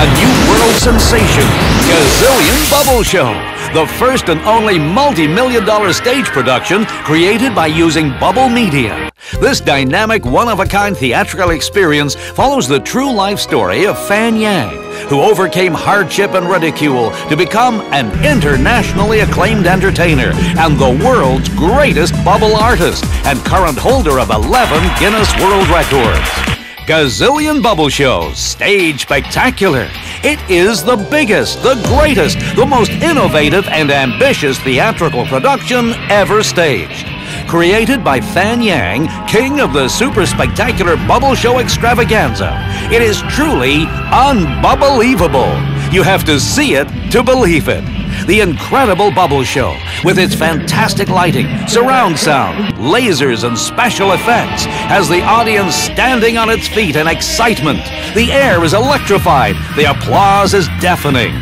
a new world sensation, Gazillion Bubble Show, the first and only multi-million dollar stage production created by using bubble media. This dynamic, one-of-a-kind theatrical experience follows the true life story of Fan Yang, who overcame hardship and ridicule to become an internationally acclaimed entertainer and the world's greatest bubble artist and current holder of 11 Guinness World Records. Gazillion Bubble Shows, Stage Spectacular. It is the biggest, the greatest, the most innovative and ambitious theatrical production ever staged. Created by Fan Yang, king of the super spectacular Bubble Show extravaganza, it is truly unbelievable. You have to see it to believe it. The incredible Bubble Show, with its fantastic lighting, surround sound, lasers, and special effects, has the audience standing on its feet in excitement. The air is electrified, the applause is deafening.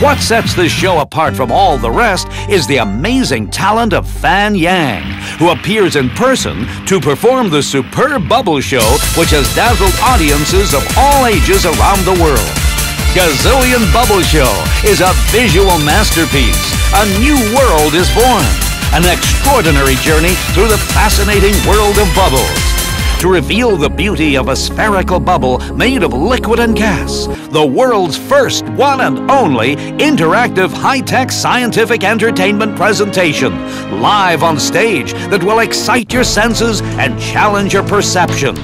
What sets this show apart from all the rest is the amazing talent of Fan Yang, who appears in person to perform the superb Bubble Show, which has dazzled audiences of all ages around the world. Gazillion Bubble Show is a visual masterpiece. A new world is born. An extraordinary journey through the fascinating world of bubbles. To reveal the beauty of a spherical bubble made of liquid and gas, the world's first, one and only interactive high-tech scientific entertainment presentation, live on stage that will excite your senses and challenge your perception.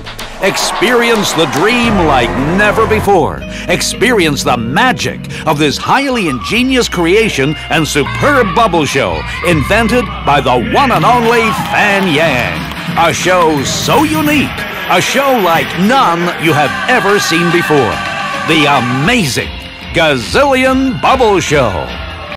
Experience the dream like never before. Experience the magic of this highly ingenious creation and superb bubble show invented by the one and only Fan Yang. A show so unique, a show like none you have ever seen before. The amazing Gazillion Bubble Show.